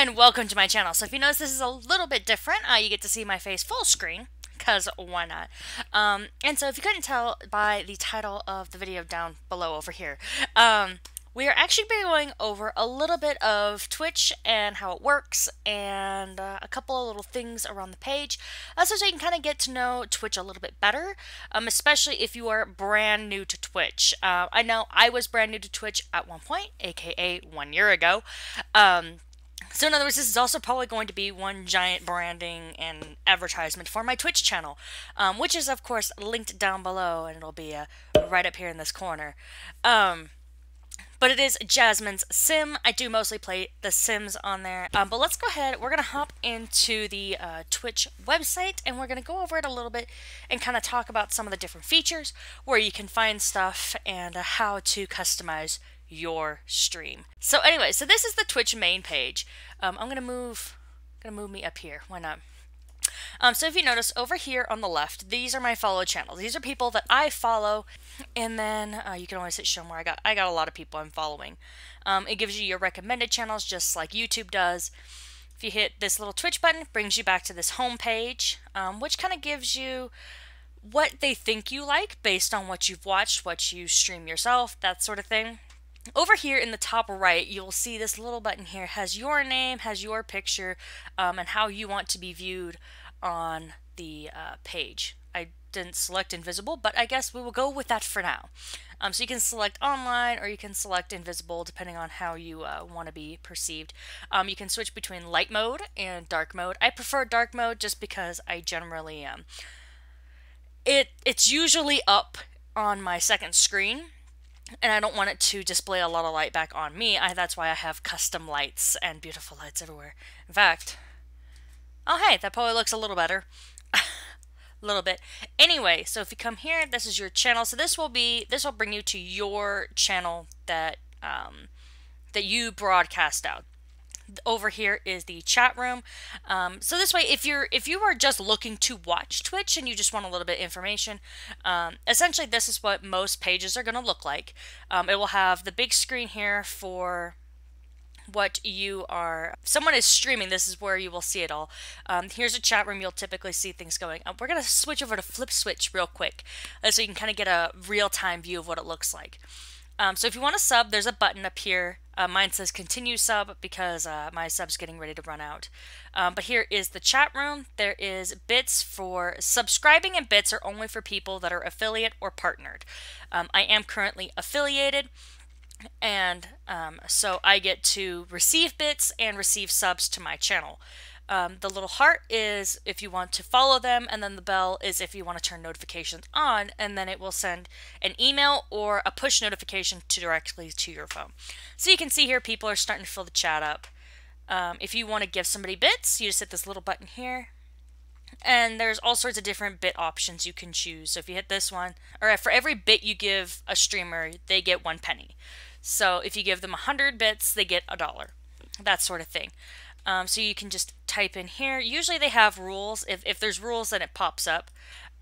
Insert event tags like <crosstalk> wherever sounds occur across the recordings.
and welcome to my channel. So if you notice this is a little bit different, uh, you get to see my face full screen, because why not? Um, and so if you couldn't tell by the title of the video down below over here, um, we are actually going over a little bit of Twitch and how it works and uh, a couple of little things around the page uh, so, you can kind of get to know Twitch a little bit better, um, especially if you are brand new to Twitch. Uh, I know I was brand new to Twitch at one point, aka one year ago. Um, so in other words, this is also probably going to be one giant branding and advertisement for my Twitch channel, um, which is of course linked down below, and it'll be uh, right up here in this corner. Um, but it is Jazmine's Sim. I do mostly play The Sims on there. Um, but let's go ahead. We're going to hop into the uh, Twitch website and we're going to go over it a little bit and kind of talk about some of the different features, where you can find stuff, and uh, how to customize your stream. So anyway, so this is the Twitch main page. Um, I'm to move, to move me up here. Why not? Um, so if you notice over here on the left, these are my follow channels. These are people that I follow, and then uh, you can always hit show more. I got I got a lot of people I'm following. Um, it gives you your recommended channels just like YouTube does. If you hit this little Twitch button, brings you back to this home page, um, which kind of gives you what they think you like based on what you've watched, what you stream yourself, that sort of thing. Over here in the top right, you'll see this little button here has your name, has your picture, um, and how you want to be viewed on the uh, page. I didn't select invisible, but I guess we will go with that for now. Um, so you can select online or you can select invisible depending on how you uh, want to be perceived. Um, you can switch between light mode and dark mode. I prefer dark mode just because I generally um, it it's usually up on my second screen and I don't want it to display a lot of light back on me. I, that's why I have custom lights and beautiful lights everywhere. In fact, oh hey, that probably looks a little better. a <laughs> little bit. Anyway, so if you come here, this is your channel. So this will be, this will bring you to your channel that, um, that you broadcast out over here is the chat room. Um, so this way, if you're if you are just looking to watch Twitch and you just want a little bit of information, um, essentially this is what most pages are going to look like. Um, it will have the big screen here for what you are someone is streaming this is where you will see it all um, here's a chat room you'll typically see things going we're going to switch over to flip switch real quick uh, so you can kind of get a real-time view of what it looks like um, so if you want to sub there's a button up here uh, mine says continue sub because uh, my sub's getting ready to run out. Um, but here is the chat room. There is bits for subscribing and bits are only for people that are affiliate or partnered. Um, I am currently affiliated and um, so I get to receive bits and receive subs to my channel. Um, the little heart is if you want to follow them, and then the bell is if you want to turn notifications on, and then it will send an email or a push notification to directly to your phone. So you can see here people are starting to fill the chat up. Um, if you want to give somebody bits, you just hit this little button here. And there's all sorts of different bit options you can choose. So if you hit this one, or for every bit you give a streamer, they get one penny. So if you give them 100 bits, they get a dollar. That sort of thing. Um, so you can just type in here. Usually they have rules. If, if there's rules, then it pops up.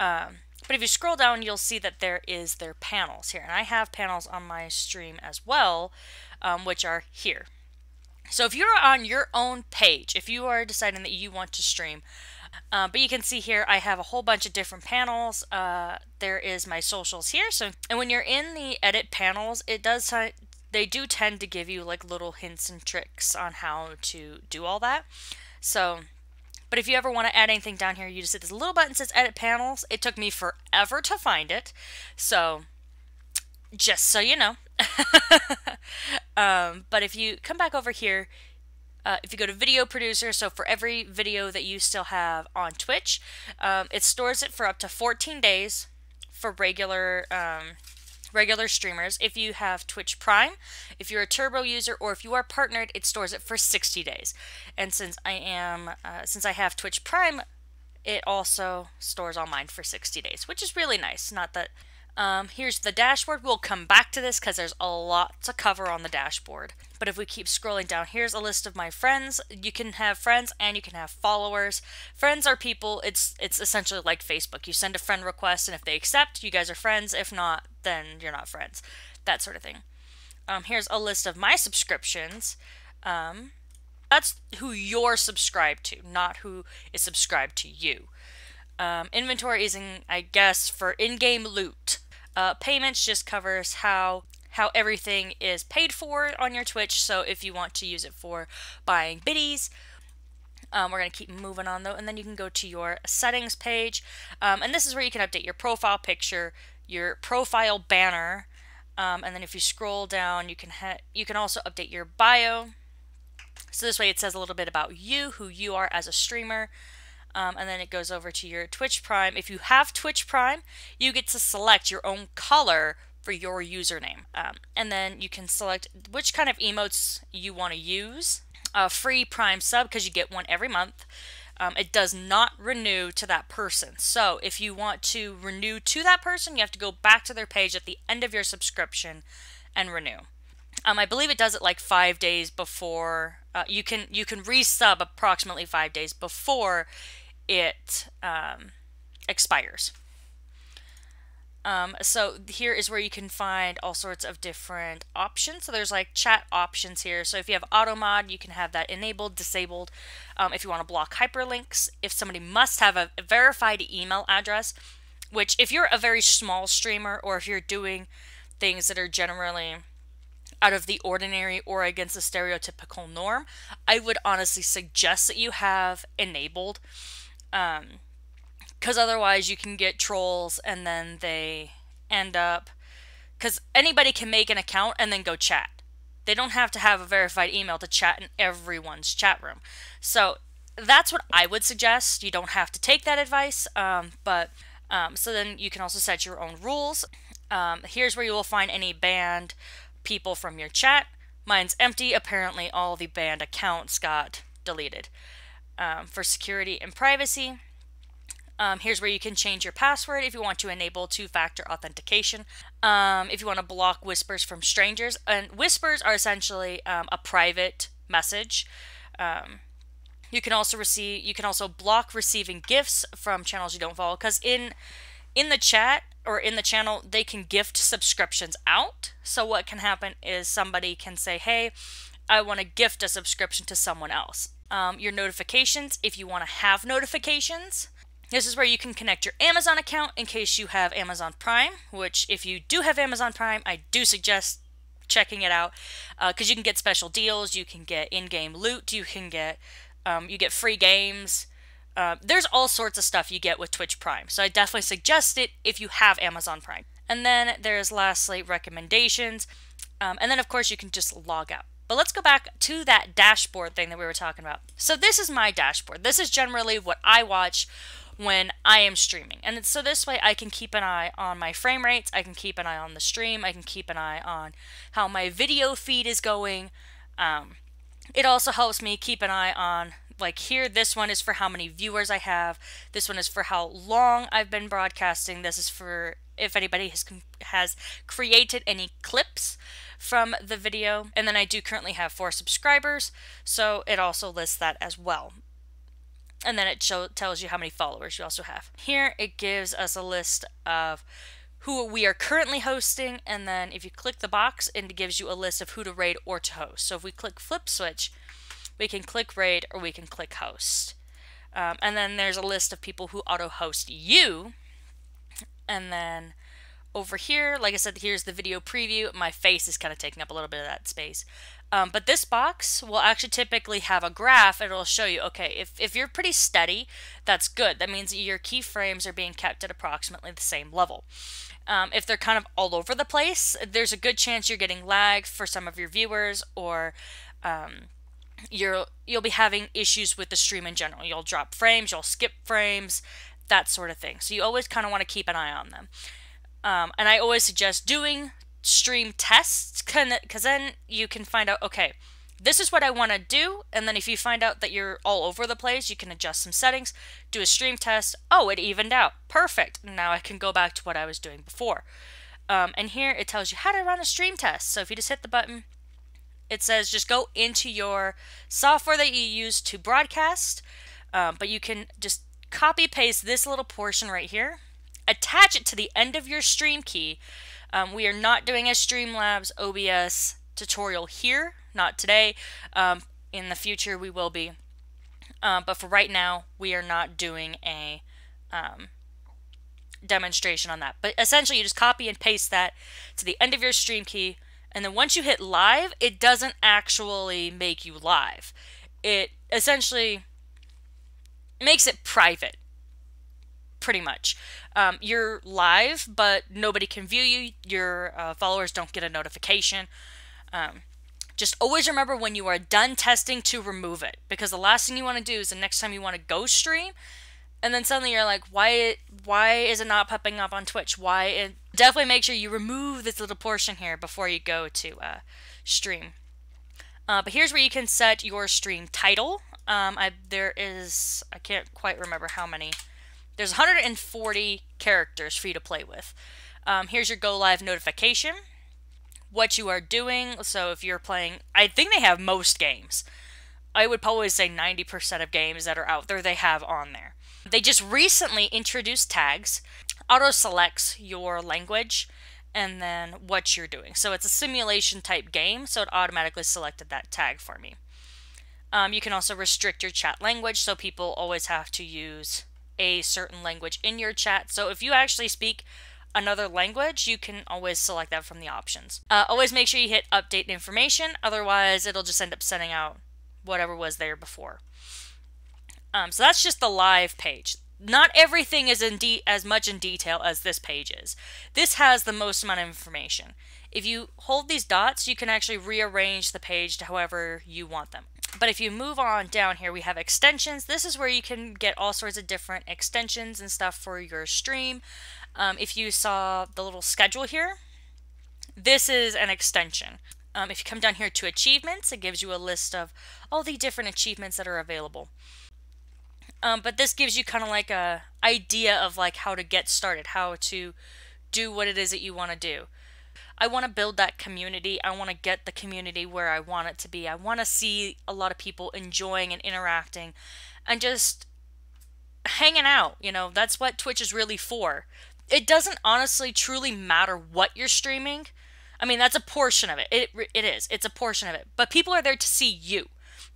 Um, but if you scroll down, you'll see that there is their panels here. And I have panels on my stream as well, um, which are here. So if you're on your own page, if you are deciding that you want to stream, uh, but you can see here I have a whole bunch of different panels. Uh, there is my socials here. So and when you're in the edit panels, it does they do tend to give you like little hints and tricks on how to do all that. So, but if you ever want to add anything down here, you just hit this little button that says edit panels. It took me forever to find it. So, just so you know. <laughs> um, but if you come back over here, uh, if you go to video producer, so for every video that you still have on Twitch, um, it stores it for up to 14 days for regular um, regular streamers. If you have Twitch Prime, if you're a Turbo user, or if you are partnered, it stores it for 60 days. And since I am, uh, since I have Twitch Prime, it also stores all mine for 60 days, which is really nice. Not that um, here's the dashboard. We'll come back to this because there's a lot to cover on the dashboard. But if we keep scrolling down, here's a list of my friends. You can have friends and you can have followers. Friends are people, it's it's essentially like Facebook. You send a friend request and if they accept, you guys are friends. If not, then you're not friends. That sort of thing. Um, here's a list of my subscriptions. Um, That's who you're subscribed to, not who is subscribed to you. Um, inventory is, in, I guess, for in-game loot. Uh, payments just covers how how everything is paid for on your Twitch. So if you want to use it for buying biddies, um, we're going to keep moving on though, and then you can go to your settings page, um, and this is where you can update your profile picture, your profile banner, um, and then if you scroll down, you can you can also update your bio. So this way, it says a little bit about you, who you are as a streamer. Um, and then it goes over to your Twitch Prime. If you have Twitch Prime, you get to select your own color for your username. Um, and then you can select which kind of emotes you want to use. A free Prime sub because you get one every month. Um, it does not renew to that person. So if you want to renew to that person, you have to go back to their page at the end of your subscription and renew. Um, I believe it does it like five days before. Uh, you can you can resub approximately five days before it um, expires. Um, so here is where you can find all sorts of different options. So there's like chat options here. So if you have auto mod, you can have that enabled, disabled. Um, if you want to block hyperlinks, if somebody must have a, verified email address, which if you're a very small streamer or if you're doing things that are generally out of the ordinary or against the stereotypical norm, I would honestly suggest that you have enabled. Um, because otherwise you can get trolls and then they end up because anybody can make an account and then go chat. They don't have to have a verified email to chat in everyone's chat room. So that's what i would suggest. You don't have to take that advice um, but um, so then you can also set your own rules. Um, here's where you will find any banned people from your chat. Mine's empty. Apparently all the banned accounts got deleted. Um, for security and privacy um, here's where you can change your password if you want to enable two-factor authentication. Um, if you want to block whispers from strangers, and whispers are essentially um, a private message. Um, you can also receive. You can also block receiving gifts from channels you don't follow because in in the chat or in the channel they can gift subscriptions out. So what can happen is somebody can say, "Hey, I want to gift a subscription to someone else." Um, your notifications, if you want to have notifications. This is where you can connect your Amazon account in case you have Amazon Prime, which if you do have Amazon Prime, I do suggest checking it out because uh, you can get special deals, you can get in-game loot, you can get um, you get free games. Uh, there's all sorts of stuff you get with Twitch Prime, so I definitely suggest it if you have Amazon Prime. And then there's lastly recommendations, um, and then of course you can just log out. But let's go back to that dashboard thing that we were talking about. So this is my dashboard. This is generally what I watch when I am streaming. And so this way I can keep an eye on my frame rates, I can keep an eye on the stream, I can keep an eye on how my video feed is going. Um, it also helps me keep an eye on like here this one is for how many viewers I have. This one is for how long I've been broadcasting. This is for if anybody has has created any clips from the video. And then I do currently have 4 subscribers, so it also lists that as well and then it show, tells you how many followers you also have. Here it gives us a list of who we are currently hosting, and then if you click the box, it gives you a list of who to raid or to host. So if we click flip switch, we can click raid or we can click host. Um, and then there's a list of people who auto host you, and then over here, like I said, here's the video preview. My face is kind of taking up a little bit of that space. Um, but this box will actually typically have a graph it'll show you, okay, if, if you're pretty steady, that's good. That means your keyframes are being kept at approximately the same level. Um, if they're kind of all over the place, there's a good chance you're getting lag for some of your viewers or um, you're, you'll be having issues with the stream in general. You'll drop frames, you'll skip frames, that sort of thing. So you always kind of want to keep an eye on them. Um, and I always suggest doing stream tests because then you can find out okay this is what I want to do. And then if you find out that you're all over the place you can adjust some settings do a stream test. Oh it evened out. Perfect. Now I can go back to what I was doing before. Um, and here it tells you how to run a stream test. So if you just hit the button it says just go into your software that you use to broadcast. Um, but you can just copy paste this little portion right here attach it to the end of your stream key um, we are not doing a Streamlabs OBS tutorial here, not today. Um, In the future, we will be. Uh, but for right now, we are not doing a um, demonstration on that. But essentially, you just copy and paste that to the end of your stream key. And then once you hit live, it doesn't actually make you live. It essentially makes it private, pretty much. Um, you're live, but nobody can view you. Your uh, followers don't get a notification. Um, just always remember when you are done testing to remove it because the last thing you want to do is the next time you want to go stream and then suddenly you're like why why is it not popping up on twitch why it definitely make sure you remove this little portion here before you go to uh, stream uh, but here's where you can set your stream title um, I, there is i can't quite remember how many there's 140 characters for you to play with um, here's your go live notification what you are doing so if you're playing i think they have most games i would probably say 90% of games that are out there they have on there they just recently introduced tags, auto selects your language and then what you're doing. So it's a simulation type game, so it automatically selected that tag for me. Um, you can also restrict your chat language, so people always have to use a certain language in your chat. So if you actually speak another language, you can always select that from the options. Uh, always make sure you hit update information, otherwise it'll just end up sending out whatever was there before. Um, so that's just the live page. Not everything is in as much in detail as this page is. This has the most amount of information. If you hold these dots, you can actually rearrange the page to however you want them. But if you move on down here, we have extensions. This is where you can get all sorts of different extensions and stuff for your stream. Um, if you saw the little schedule here, this is an extension. Um, if you come down here to achievements, it gives you a list of all the different achievements that are available. Um, but this gives you kind of like a idea of like how to get started, how to do what it is that you want to do. I want to build that community. I want to get the community where I want it to be. I want to see a lot of people enjoying and interacting and just hanging out. You know, that's what Twitch is really for. It doesn't honestly truly matter what you're streaming. I mean, that's a portion of it. It it is. It's a portion of it. But people are there to see you.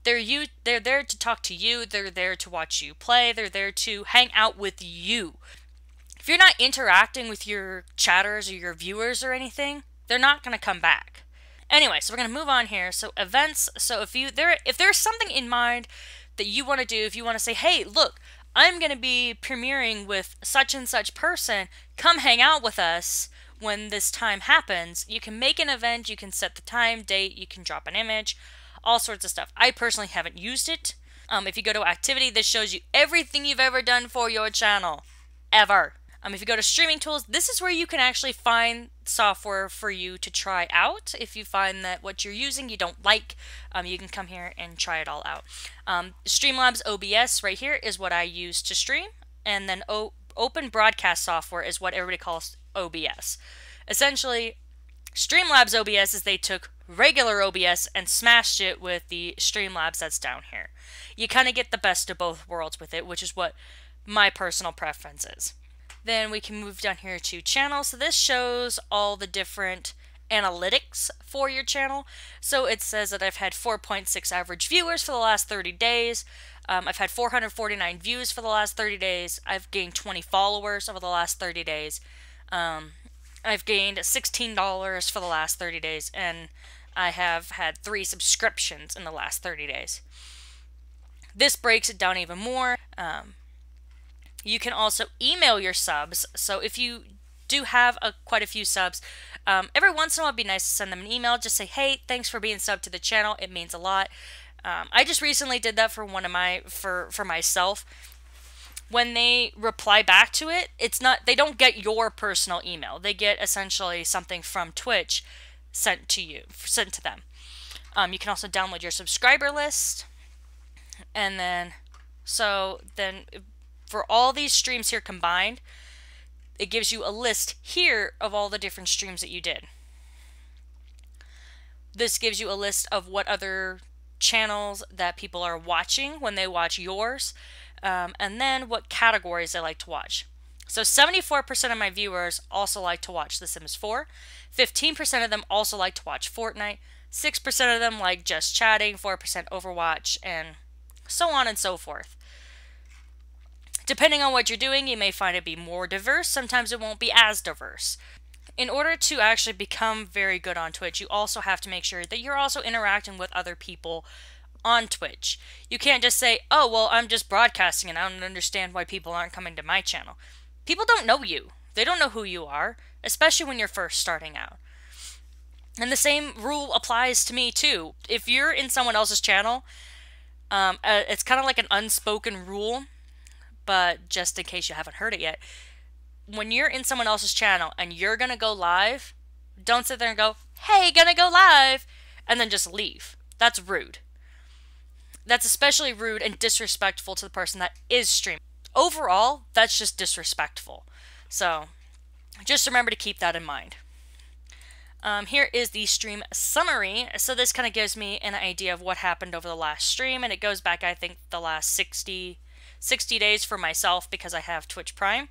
They're you they're there to talk to you, they're there to watch you play, they're there to hang out with you. If you're not interacting with your chatters or your viewers or anything, they're not going to come back. Anyway, so we're going to move on here. So events, so if you there if there's something in mind that you want to do, if you want to say, "Hey, look, I'm going to be premiering with such and such person, come hang out with us." when this time happens, you can make an event, you can set the time, date, you can drop an image, all sorts of stuff. I personally haven't used it. Um, if you go to activity, this shows you everything you've ever done for your channel. Ever. Um, if you go to streaming tools, this is where you can actually find software for you to try out. If you find that what you're using you don't like, um, you can come here and try it all out. Um, Streamlabs OBS right here is what I use to stream. And then o Open Broadcast Software is what everybody calls OBS. Essentially, Streamlabs OBS is they took regular OBS and smashed it with the Streamlabs that's down here. You kind of get the best of both worlds with it, which is what my personal preference is. Then we can move down here to channel. So this shows all the different analytics for your channel. So it says that I've had 4.6 average viewers for the last 30 days. Um, I've had 449 views for the last 30 days. I've gained 20 followers over the last 30 days. Um, I've gained $16 for the last 30 days, and I have had three subscriptions in the last 30 days. This breaks it down even more. Um, you can also email your subs. So if you do have a, quite a few subs, um, every once in a while it'd be nice to send them an email. Just say, hey, thanks for being subbed to the channel. It means a lot. Um, I just recently did that for one of my for for myself when they reply back to it, it's not they don't get your personal email. They get essentially something from Twitch sent to you, sent to them. Um, you can also download your subscriber list, and then so then for all these streams here combined, it gives you a list here of all the different streams that you did. This gives you a list of what other channels that people are watching when they watch yours um, and then what categories they like to watch. So 74% of my viewers also like to watch The Sims 4. 15% of them also like to watch Fortnite. 6% of them like just chatting, 4% Overwatch, and so on and so forth. Depending on what you're doing, you may find it be more diverse, sometimes it won't be as diverse. In order to actually become very good on Twitch, you also have to make sure that you're also interacting with other people on Twitch. You can't just say, oh, well, I'm just broadcasting and I don't understand why people aren't coming to my channel. People don't know you, they don't know who you are, especially when you're first starting out. And the same rule applies to me too. If you're in someone else's channel, um, uh, it's kind of like an unspoken rule, but just in case you haven't heard it yet, when you're in someone else's channel and you're gonna go live, don't sit there and go, "Hey, gonna go live," and then just leave. That's rude. That's especially rude and disrespectful to the person that is streaming. Overall, that's just disrespectful. So, just remember to keep that in mind. Um, here is the stream summary. So this kind of gives me an idea of what happened over the last stream, and it goes back, I think, the last 60, 60 days for myself because I have Twitch Prime.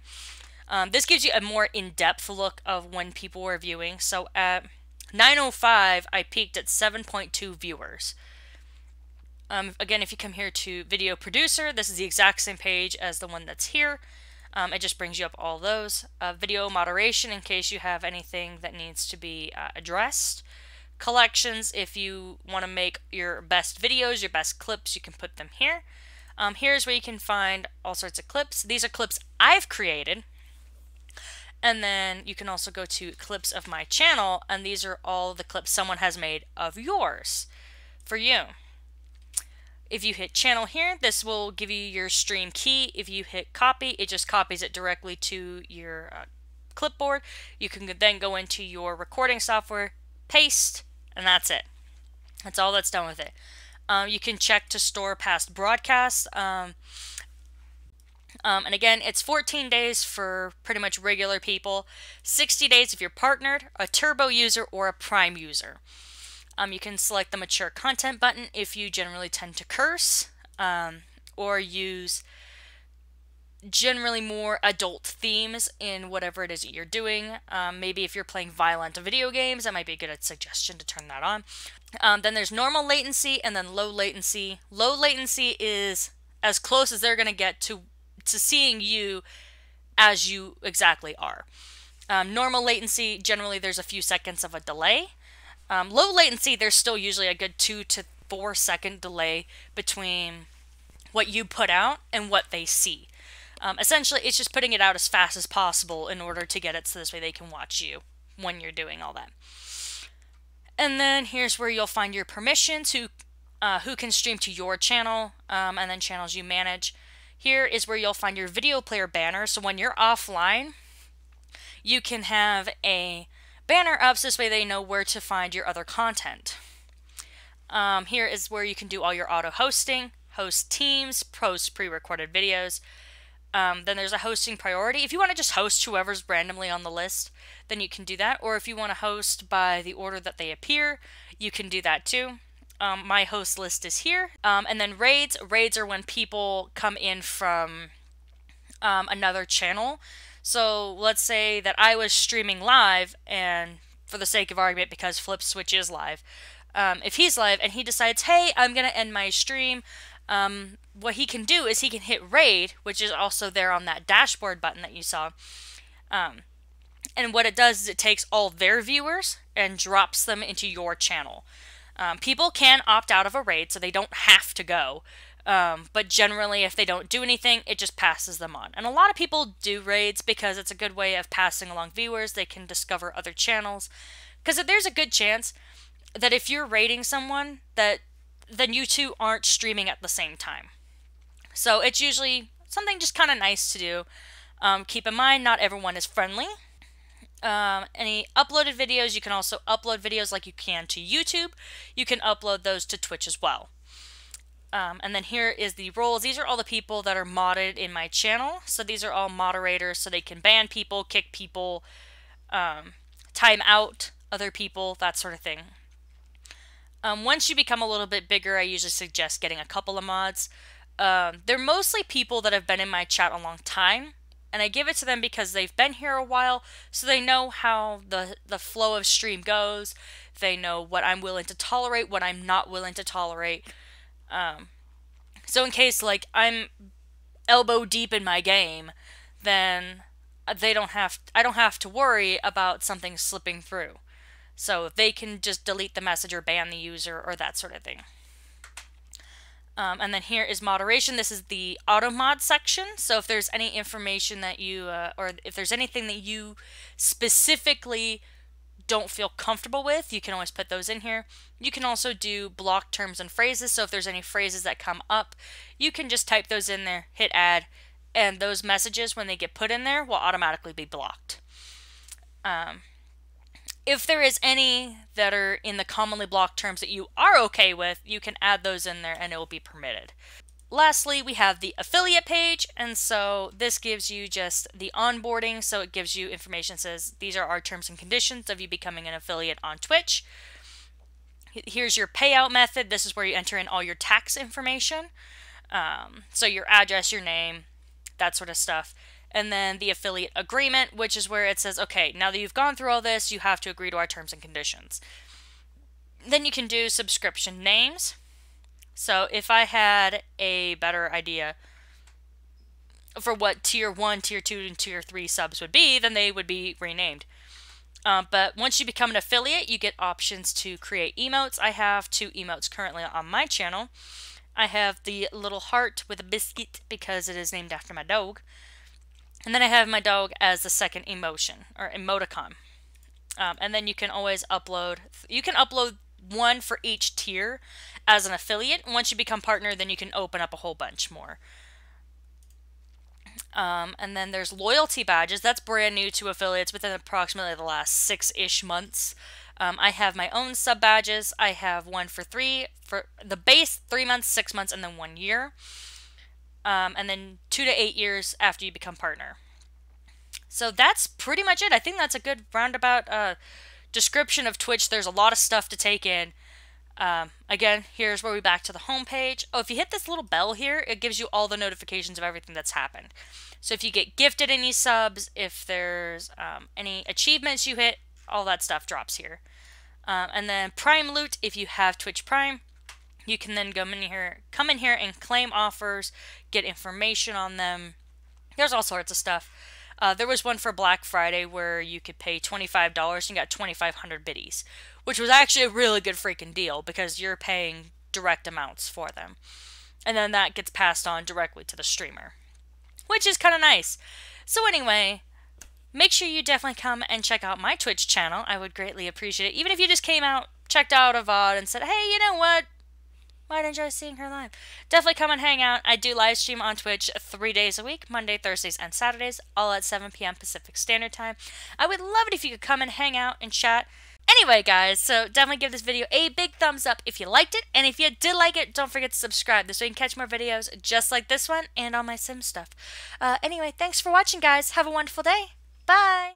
Um, this gives you a more in-depth look of when people were viewing. So at 9.05, I peaked at 7.2 viewers. Um, again, if you come here to Video Producer, this is the exact same page as the one that's here. Um, it just brings you up all those. Uh, video moderation in case you have anything that needs to be uh, addressed. Collections, if you want to make your best videos, your best clips, you can put them here. Um, here's where you can find all sorts of clips. These are clips I've created. And then you can also go to clips of my channel, and these are all the clips someone has made of yours for you. If you hit channel here, this will give you your stream key. If you hit copy, it just copies it directly to your uh, clipboard. You can then go into your recording software, paste, and that's it. That's all that's done with it. Um, you can check to store past broadcasts. Um, um, and again, it's 14 days for pretty much regular people, 60 days if you're partnered, a turbo user, or a prime user. Um, you can select the mature content button if you generally tend to curse um, or use generally more adult themes in whatever it is that you're doing. Um, maybe if you're playing violent video games, that might be a good suggestion to turn that on. Um, then there's normal latency and then low latency. Low latency is as close as they're going to get to to seeing you as you exactly are. Um, normal latency, generally there's a few seconds of a delay. Um, low latency, there's still usually a good two to four second delay between what you put out and what they see. Um, essentially, it's just putting it out as fast as possible in order to get it so this way they can watch you when you're doing all that. And then here's where you'll find your permissions, who, uh, who can stream to your channel, um, and then channels you manage. Here is where you'll find your video player banner. So when you're offline, you can have a banner up so this way they know where to find your other content. Um, here is where you can do all your auto hosting, host teams, post pre-recorded videos. Um, then there's a hosting priority. If you want to just host whoever's randomly on the list, then you can do that. Or if you want to host by the order that they appear, you can do that too. Um, my host list is here. Um, and then raids. Raids are when people come in from um, another channel. So let's say that I was streaming live, and for the sake of argument, because Flip Switch is live, um, if he's live and he decides, hey, I'm going to end my stream, um, what he can do is he can hit raid, which is also there on that dashboard button that you saw. Um, and what it does is it takes all their viewers and drops them into your channel. Um, people can opt out of a raid, so they don't have to go. Um, but generally, if they don't do anything, it just passes them on. And a lot of people do raids because it's a good way of passing along viewers. They can discover other channels. Because there's a good chance that if you're raiding someone, that then you two aren't streaming at the same time. So it's usually something just kind of nice to do. Um, keep in mind, not everyone is friendly um, any uploaded videos. You can also upload videos like you can to YouTube. You can upload those to Twitch as well. Um, and then here is the roles. These are all the people that are modded in my channel. So these are all moderators, so they can ban people, kick people, um, time out other people, that sort of thing. Um, once you become a little bit bigger, I usually suggest getting a couple of mods. Um, they're mostly people that have been in my chat a long time and I give it to them because they've been here a while, so they know how the the flow of stream goes. They know what I'm willing to tolerate, what I'm not willing to tolerate. Um, so in case like I'm elbow deep in my game, then they don't have I don't have to worry about something slipping through. So they can just delete the message or ban the user or that sort of thing. Um, and then here is moderation. This is the auto mod section. So if there's any information that you, uh, or if there's anything that you specifically don't feel comfortable with, you can always put those in here. You can also do block terms and phrases. So if there's any phrases that come up, you can just type those in there, hit add, and those messages, when they get put in there, will automatically be blocked. Um, if there is any that are in the commonly blocked terms that you are okay with, you can add those in there and it will be permitted. Lastly, we have the affiliate page, and so this gives you just the onboarding. So it gives you information says these are our terms and conditions of you becoming an affiliate on Twitch. Here's your payout method. This is where you enter in all your tax information. Um, so your address, your name, that sort of stuff and then the affiliate agreement, which is where it says, okay, now that you've gone through all this, you have to agree to our terms and conditions. Then you can do subscription names. So if I had a better idea for what tier 1, tier 2, and tier 3 subs would be, then they would be renamed. Um, but once you become an affiliate, you get options to create emotes. I have two emotes currently on my channel. I have the little heart with a biscuit because it is named after my dog. And then I have my dog as the second emotion or emoticon. Um, and then you can always upload, you can upload one for each tier as an affiliate. Once you become partner, then you can open up a whole bunch more. Um, and then there's loyalty badges. That's brand new to affiliates within approximately the last six-ish months. Um, I have my own sub badges. I have one for three, for the base, three months, six months, and then one year um, and then two to eight years after you become partner. So that's pretty much it. I think that's a good roundabout uh, description of Twitch. There's a lot of stuff to take in. Um, again, here's where we back to the home page. Oh, if you hit this little bell here, it gives you all the notifications of everything that's happened. So if you get gifted any subs, if there's um, any achievements you hit, all that stuff drops here. Um, and then Prime Loot, if you have Twitch Prime, you can then come in here, come in here and claim offers, get information on them. There's all sorts of stuff. Uh, there was one for Black Friday where you could pay $25 and you got 2,500 biddies, which was actually a really good freaking deal because you're paying direct amounts for them. And then that gets passed on directly to the streamer, which is kind of nice. So, anyway, make sure you definitely come and check out my Twitch channel. I would greatly appreciate it. Even if you just came out, checked out a VOD, and said, hey, you know what? might enjoy seeing her live. Definitely come and hang out. I do live stream on Twitch three days a week Monday, Thursdays, and Saturdays, all at 7 p.m. Pacific Standard Time. I would love it if you could come and hang out and chat. Anyway, guys, so definitely give this video a big thumbs up if you liked it. And if you did like it, don't forget to subscribe. This way you can catch more videos just like this one and all my Sim stuff. Uh, anyway, thanks for watching, guys. Have a wonderful day. Bye.